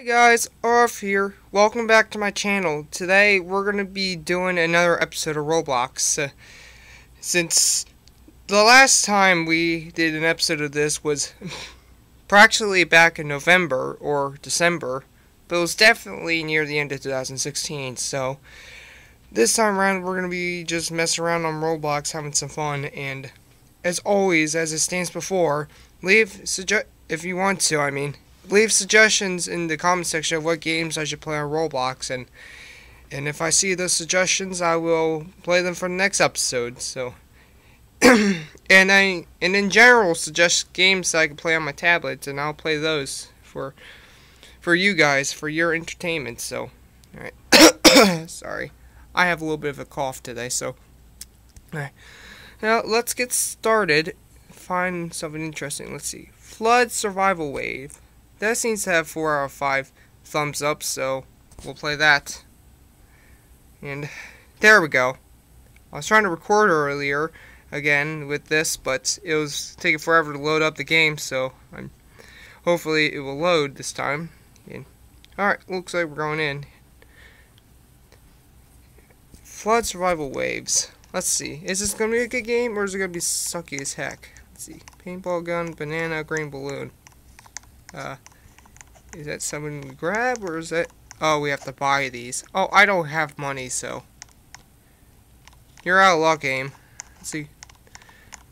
Hey guys, RF here. Welcome back to my channel. Today we're going to be doing another episode of Roblox. Uh, since the last time we did an episode of this was practically back in November or December, but it was definitely near the end of 2016, so this time around we're going to be just messing around on Roblox, having some fun, and as always, as it stands before, leave suggest if you want to, I mean, leave suggestions in the comment section of what games I should play on Roblox, and and if I see those suggestions, I will play them for the next episode. So, and I and in general suggest games that I can play on my tablet, and I'll play those for for you guys for your entertainment. So, all right, sorry, I have a little bit of a cough today, so. All right. Now let's get started. Find something interesting. Let's see. Flood Survival Wave. That seems to have 4 out of 5 thumbs up, so we'll play that. And there we go. I was trying to record earlier again with this, but it was taking forever to load up the game, so I'm hopefully it will load this time. And, Alright, looks like we're going in. Flood Survival Waves. Let's see. Is this going to be a good game or is it going to be sucky as heck? Let's see. Paintball gun, banana, green balloon. Uh, is that something we grab or is that... Oh, we have to buy these. Oh, I don't have money, so... You're out of luck, game. Let's see.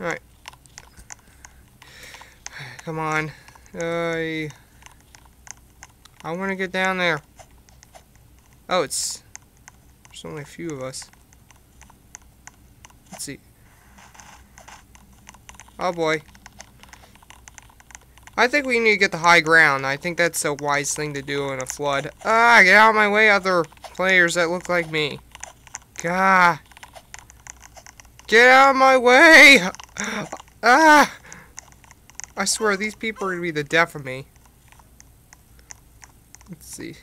Alright. Come on. I... I want to get down there. Oh, it's... There's only a few of us. Let's see. Oh boy. I think we need to get the high ground. I think that's a wise thing to do in a flood. Ah, get out of my way, other players that look like me. Gah. Get out of my way! Ah! I swear, these people are going to be the death of me. Let's see.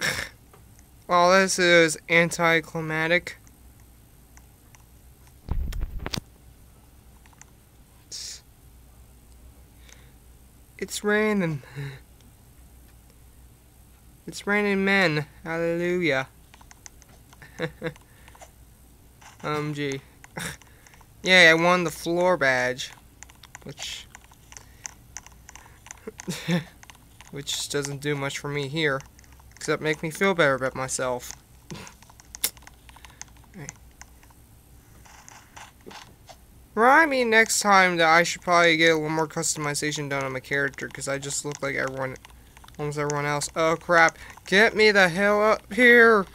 well, this is anticlimactic. It's raining. It's raining men. Hallelujah. um, gee. yeah, I won the floor badge. Which... which doesn't do much for me here. Except make me feel better about myself. Remind me next time that I should probably get a little more customization done on my character because I just look like everyone, almost everyone else. Oh crap! Get me the hell up here!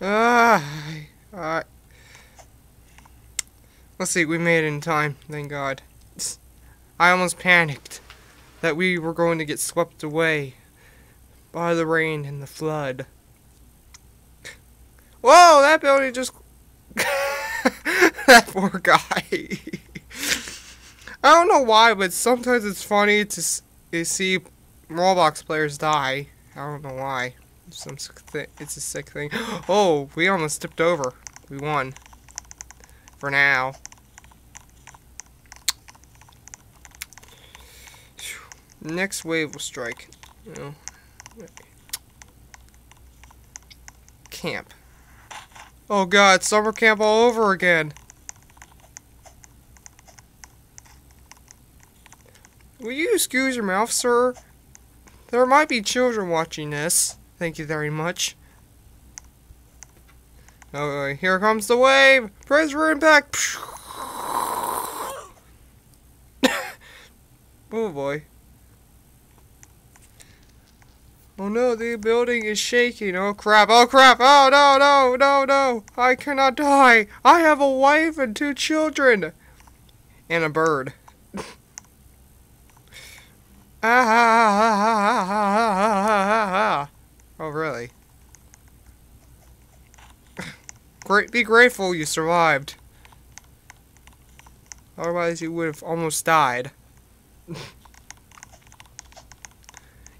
Ah, alright. Let's see, we made it in time, thank God. I almost panicked that we were going to get swept away by the rain and the flood. Whoa, that building just that poor guy. I don't know why, but sometimes it's funny to, to see Roblox players die. I don't know why. Some it's a sick thing. Oh, we almost tipped over. We won. For now. Next wave will strike. Know. Camp. Oh god, summer camp all over again. Will you excuse your mouth, sir? There might be children watching this. Thank you very much. Oh, uh, here comes the wave! Press impact! oh boy. Oh no, the building is shaking. Oh crap, oh crap, oh no, no, no, no. I cannot die. I have a wife and two children. And a bird. ah, oh really? Great, be grateful you survived. Otherwise you would have almost died.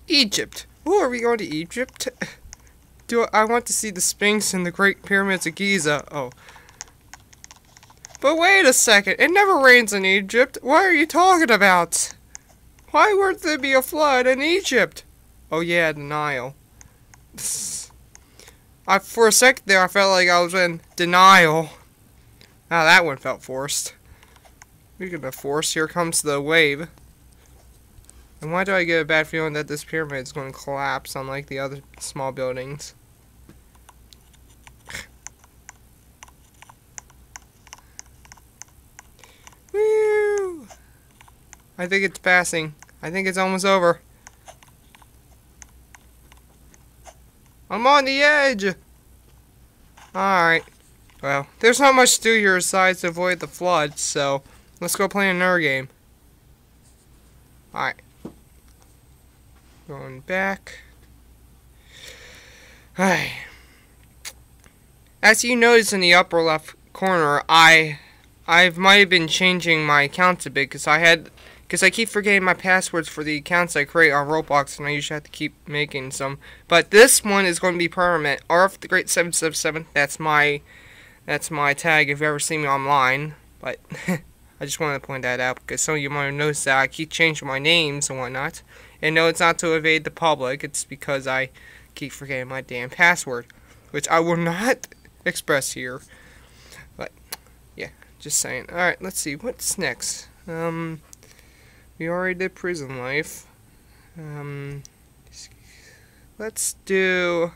Egypt. Oh, are we going to Egypt? Do I want to see the Sphinx and the Great Pyramids of Giza? Oh. But wait a second. It never rains in Egypt. What are you talking about? Why would there be a flood in Egypt? Oh yeah, the Nile. I, for a second there, I felt like I was in denial. Now that one felt forced. Speaking of force, here comes the wave. And why do I get a bad feeling that this pyramid is going to collapse unlike the other small buildings? I think it's passing. I think it's almost over. I'm on the edge! Alright. Well, there's not much to do here besides to avoid the flood, so let's go play another game. Alright. Going back. As you notice in the upper left corner, I I might have been changing my accounts a bit because I had because I keep forgetting my passwords for the accounts I create on Roblox, and I usually have to keep making some. But this one is going to be permanent. RF the Great 777. That's my that's my tag if you ever see me online. But I just wanted to point that out because some of you might have noticed that I keep changing my names and whatnot. And no, it's not to evade the public. It's because I keep forgetting my damn password, which I will not express here. But yeah, just saying. All right, let's see what's next. Um. We already did prison life. Um, let's do.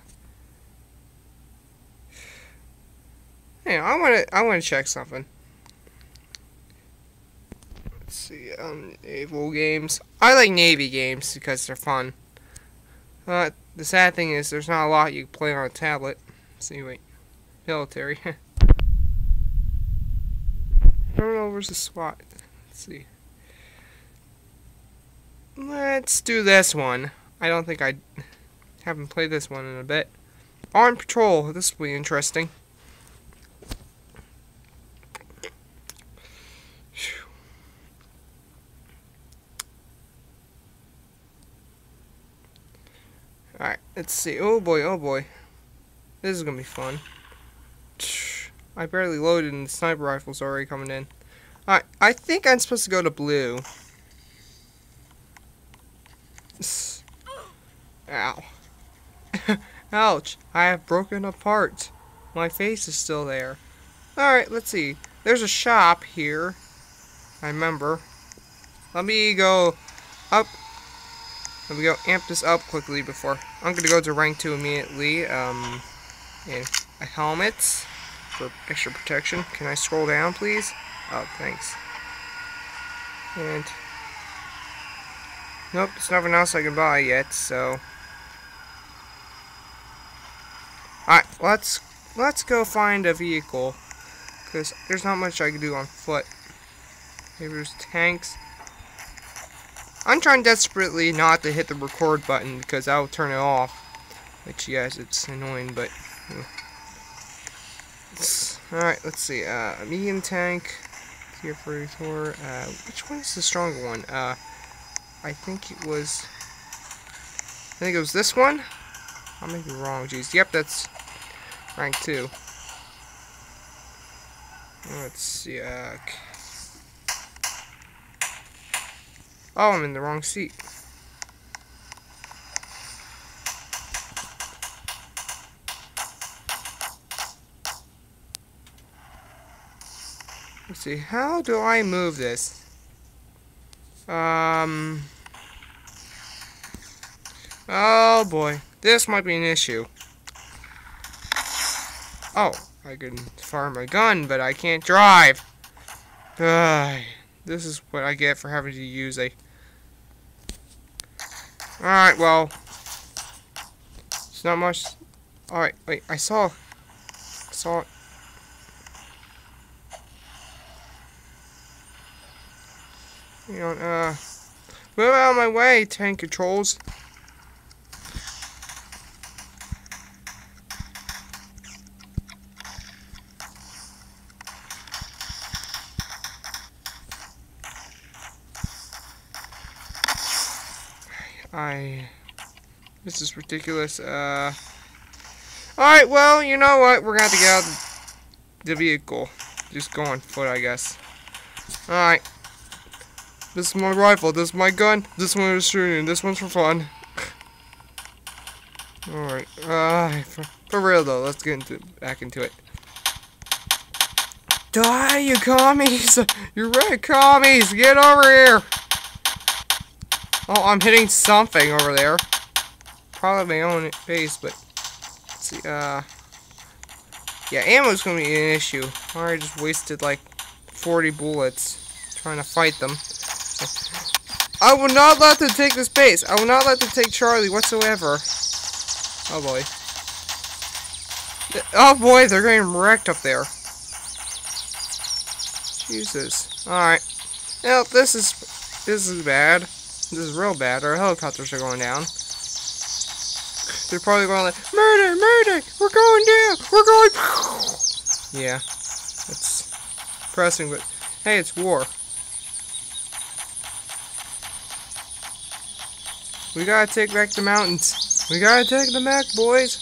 Hey, I want to. I want to check something. Let's see. Um, naval games. I like navy games because they're fun. But the sad thing is, there's not a lot you can play on a tablet. See, wait, military. I don't know where's the SWAT. Let's see. Let's do this one. I don't think I haven't played this one in a bit. On patrol. This will be interesting. Alright, let's see. Oh boy, oh boy. This is gonna be fun. I barely loaded and the sniper rifle's already coming in. Alright, I think I'm supposed to go to blue. Ow. Ouch. I have broken apart. My face is still there. Alright, let's see. There's a shop here. I remember. Let me go up. Let me go amp this up quickly before. I'm to go to rank 2 immediately. Um, and a helmet for extra protection. Can I scroll down, please? Oh, thanks. And Nope, there's nothing else I can buy yet, so... Alright, let's let's go find a vehicle. Because there's not much I can do on foot. Maybe there's tanks. I'm trying desperately not to hit the record button because I'll turn it off. Which, yes, it's annoying, but... Alright, let's see. Uh, medium tank. Tier 44. Uh, which one is the stronger one? Uh... I think it was... I think it was this one? I may be wrong, jeez. Yep, that's rank 2. Let's see, uh... Oh, I'm in the wrong seat. Let's see, how do I move this? Um... Oh boy, this might be an issue. Oh, I can fire my gun, but I can't drive. Uh, this is what I get for having to use a... Alright, well... It's not much... Alright, wait, I saw... I saw... You know, uh... Move out of my way, tank controls. I... Ridiculous. Uh... Alright, well, you know what? We're gonna have to get out the vehicle. Just go on foot, I guess. Alright. This is my rifle. This is my gun. This one is shooting. This one's for fun. Alright. Uh, for, for real though, let's get into back into it. Die, you commies! You red commies! Get over here! Oh, I'm hitting something over there. Probably my own base, but... See, uh... Yeah, ammo's gonna be an issue. I already just wasted, like, 40 bullets trying to fight them. I will not let them take this base. I will not let them take Charlie whatsoever. Oh boy. Oh boy, they're getting wrecked up there. Jesus. Alright. Well, this is this is bad. This is real bad. Our helicopters are going down. They're probably going like, Murder! Murder! We're going down! We're going Yeah. It's pressing, but hey, it's war. We gotta take back the mountains. We gotta take them back, boys.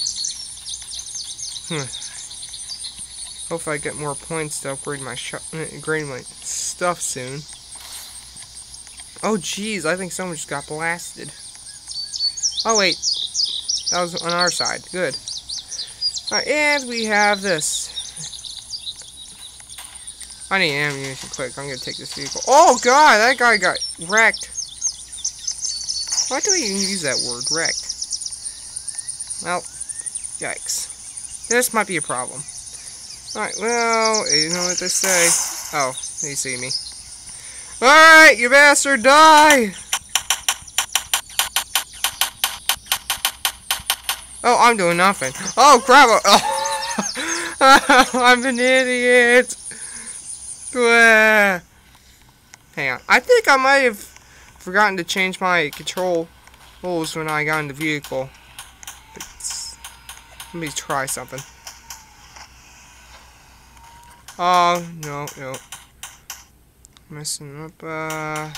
Hmm. Hope I get more points to upgrade my upgrade my stuff soon. Oh jeez, I think someone just got blasted. Oh wait, that was on our side. Good. Right, and we have this. I need ammunition quick. I'm gonna take this vehicle. Oh god, that guy got wrecked. Why do we even use that word, wrecked? Well, yikes. This might be a problem. Alright, well, you know what they say. Oh, they see me. Alright, you bastard, die! Oh, I'm doing nothing. Oh, crap! Oh. I'm an idiot! Hang on. I think I might have forgotten to change my control rules when I got in the vehicle. let me try something. Oh, no, no. Messing up, uh...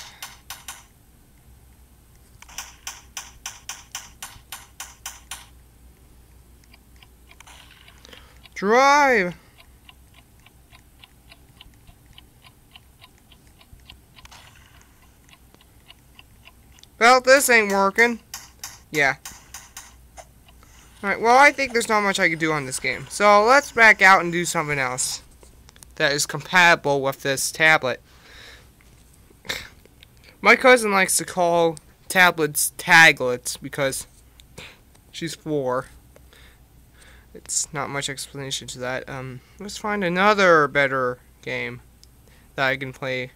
Drive! Well, this ain't working. Yeah. Alright, well, I think there's not much I can do on this game. So, let's back out and do something else that is compatible with this tablet. My cousin likes to call tablets taglets because she's four. It's not much explanation to that. Um, let's find another better game that I can play.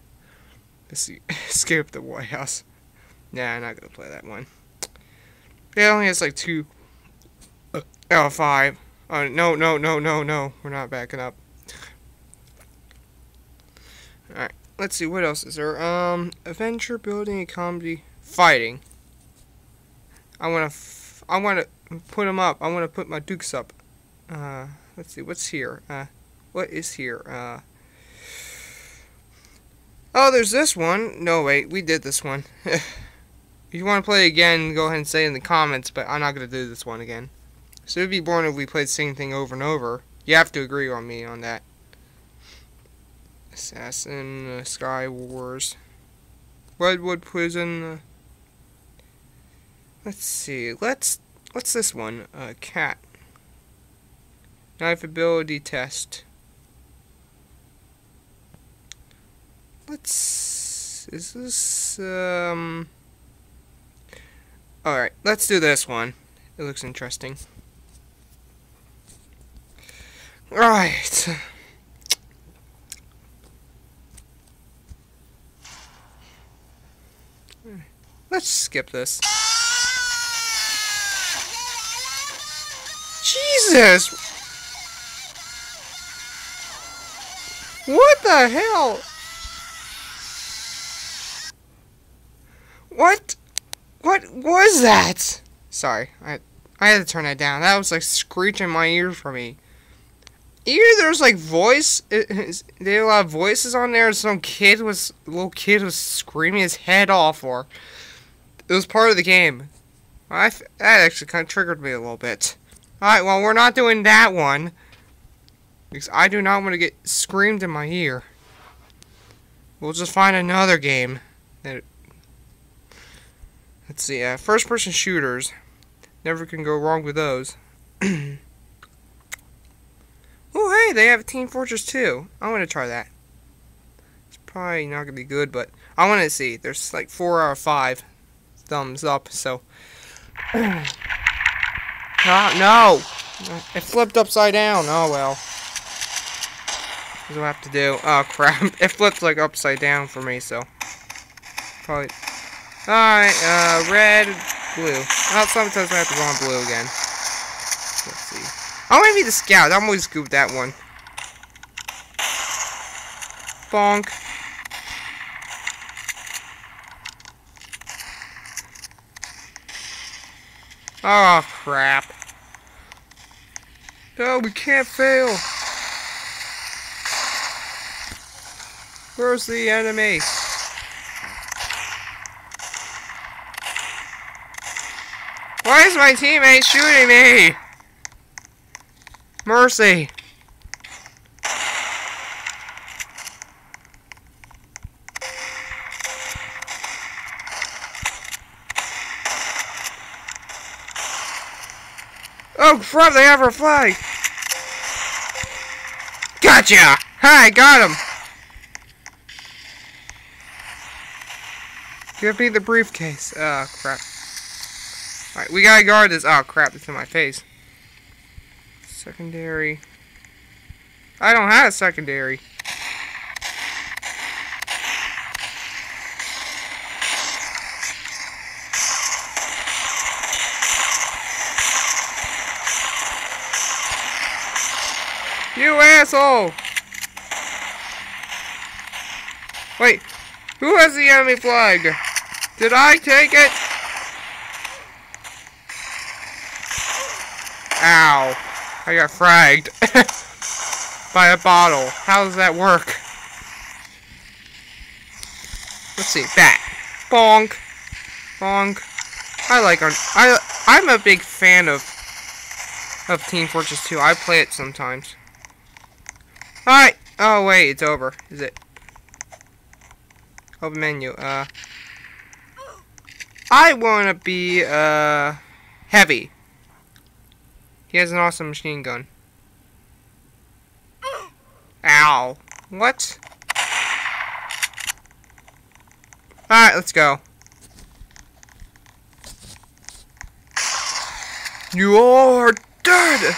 Let's Escape the White House. Nah, I'm not gonna play that one. It only has like two uh, of five. Oh, no, no, no, no, no. We're not backing up. Alright, let's see, what else is there? Um, adventure, building, comedy, fighting. I want to, I want to put them up. I want to put my dukes up. Uh, let's see, what's here? Uh, what is here? Uh, oh, there's this one. No, wait, we did this one. if you want to play again, go ahead and say in the comments, but I'm not going to do this one again. So it'd be boring if we played the same thing over and over. You have to agree on me on that. Assassin, uh, Sky Wars, Redwood Prison. Uh, let's see. Let's. What's this one? Uh, cat. Knife ability test. Let's. Is this um. All right. Let's do this one. It looks interesting. Right. Let's skip this. Jesus! What the hell? What? What was that? Sorry, I I had to turn that down. That was like screeching my ears for me. Either there's like voice, uh, they had a lot of voices on there. Some kid was, little kid was screaming his head off, or it was part of the game. I that actually kind of triggered me a little bit. Alright, well, we're not doing that one. Because I do not want to get screamed in my ear. We'll just find another game Let's see, uh, first person shooters. Never can go wrong with those. oh, hey, they have Team Fortress 2. I want to try that. It's probably not going to be good, but I want to see. There's like 4 out of 5 thumbs up, so. ah, no! It flipped upside down. Oh, well. What do I have to do? Oh, crap. It flipped like upside down for me, so. Probably. Alright, uh, red, blue. Well, sometimes I have to go on blue again. Let's see. I want to be the scout. I'm always good with that one. Bonk. Oh, crap. No, we can't fail. Where's the enemy? Why is my teammate shooting me? Mercy. Oh crap, they have our flag! Gotcha! Hi, got him! Give me the briefcase. Oh, crap. Alright, we gotta guard this. Oh, crap, it's in my face. Secondary. I don't have a secondary. You asshole! Wait, who has the enemy flag? Did I take it? Ow. I got fragged. By a bottle. How does that work? Let's see. Bat. Bonk. Bonk. I like. I, I'm a big fan of of Team Fortress 2. I play it sometimes. Alright. Oh, wait. It's over. Is it? Open menu. Uh... I want to be, uh... Heavy. He has an awesome machine gun. Ow. What? Alright, let's go. You are dead!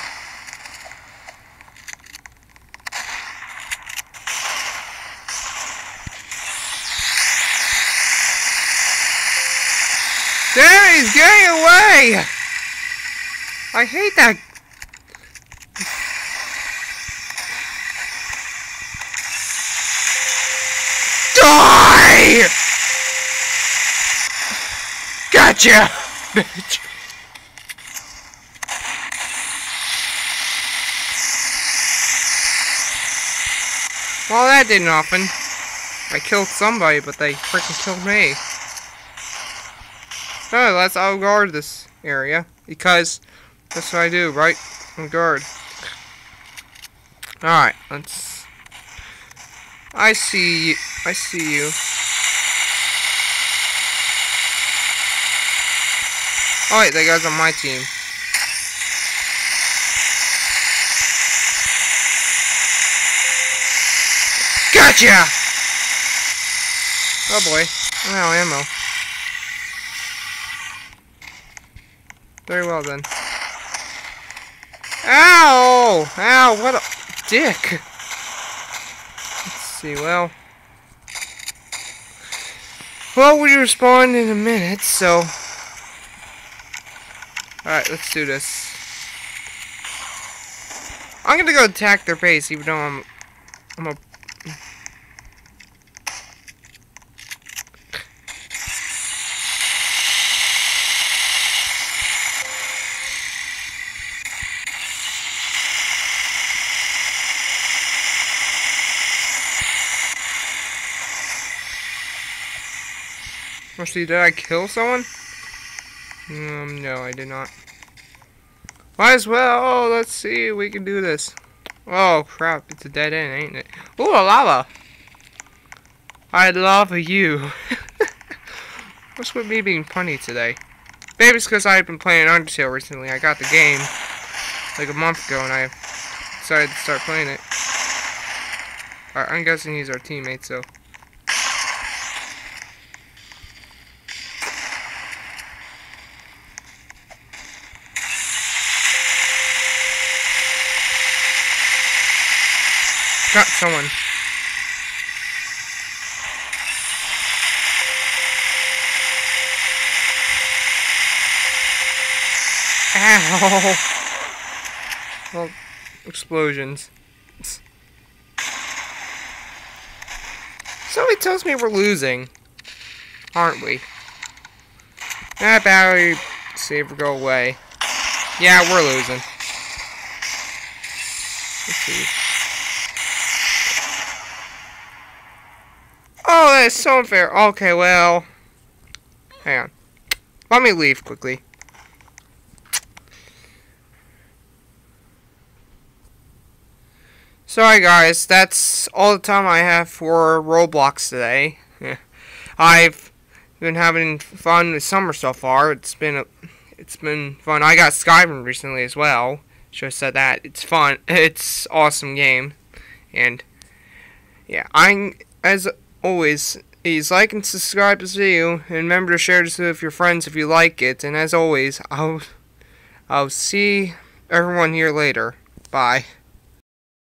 Damn, he's getting away! I hate that. Die! Gotcha! Bitch. Well, that didn't happen. I killed somebody, but they freaking killed me. Oh, let's out guard this area. Because that's what I do, right? On guard. Alright, let's... I see you. I see you. Oh wait, that guy's on my team. Gotcha! Oh boy. Oh, ammo. Very well then. Ow! Ow, what a dick! Let's see, well... Well, we respawn in a minute, so... Alright, let's do this. I'm gonna go attack their base, even though I'm... I'm a Let's see, did I kill someone? Um, no, I did not. Might as well. Oh, let's see. We can do this. Oh, crap. It's a dead end, ain't it? Ooh, a lava. I love you. What's with me being punny today? Maybe it's because I've been playing Undertale recently. I got the game like a month ago and I decided to start playing it. I'm guessing he's our teammate, so. Got someone. Ow! Well, explosions. Somebody tells me we're losing. Aren't we? That battery saver go away. Yeah, we're losing. Let's see. Oh, is so unfair. Okay, well. Hang on. Let me leave quickly. Sorry guys, that's all the time I have for Roblox today. I've been having fun with summer so far. It's been a, it's been fun. I got Skyrim recently as well. Should have said that. It's fun. It's awesome game, and yeah, I'm as always please like and subscribe to this video, and remember to share this with your friends if you like it. And as always, I'll I'll see everyone here later. Bye.